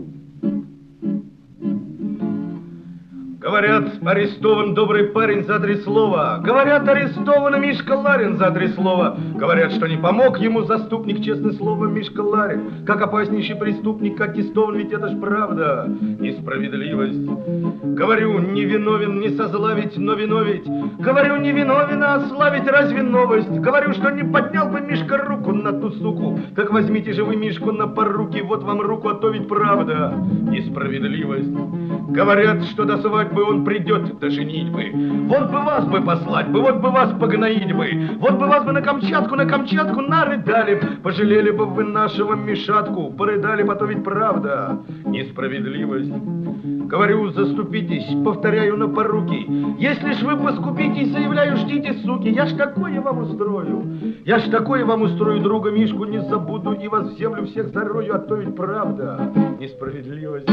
One. Говорят, арестован добрый парень за три слова. Говорят, арестован Мишка Ларин за три слова. Говорят, что не помог ему заступник, честное слово, Мишка Ларин. Как опаснейший преступник аттестован, ведь это ж правда. Несправедливость. Говорю, не виновен, не созлавить, но виновить. Говорю, не виновен, а славить разве новость? Говорю, что не поднял бы Мишка руку на ту суку. Так возьмите же вы Мишку на поруки, вот вам руку, а то ведь правда. Несправедливость. Говорят, что до свадьбы он придет до женитьбы. Вот бы вас бы послать бы, вот бы вас погноить бы. Вот бы вас бы на Камчатку, на Камчатку нарыдали. Пожалели бы вы нашего Мишатку, порыдали бы, а то ведь правда. Несправедливость. Говорю, заступитесь, повторяю на поруки. Если ж вы поскупитесь, заявляю, ждите, суки. Я ж такое вам устрою. Я ж такое вам устрою, друга Мишку не забуду и вас землю всех зарою, а то ведь правда. Несправедливость.